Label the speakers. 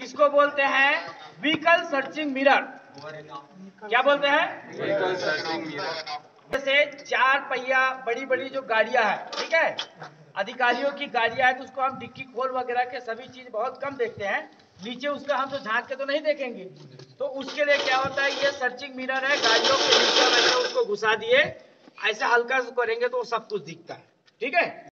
Speaker 1: इसको बोलते हैं? व्हीकल सर्चिंग मिरर क्या बोलते हैं?
Speaker 2: व्हीकल सर्चिंग मिरर
Speaker 1: जैसे चार पहिया बड़ी बड़ी जो गाड़ियाँ है ठीक है? अधिकारियों की गाड़ियाँ है तो उसको हम डिक्की खोल वगैरह के सभी चीज़ बहुत कम देखते हैं। नीचे उसका हम तो झाँक के तो नहीं देखेंगे। तो उसके लिए क्या होता है ये सर्चिंग मिरर है गाड़ियों के नीचे उसको घुसा दिए। ऐसे हल्का से करेंगे तो वो सब कुछ दिखता है ठीक है?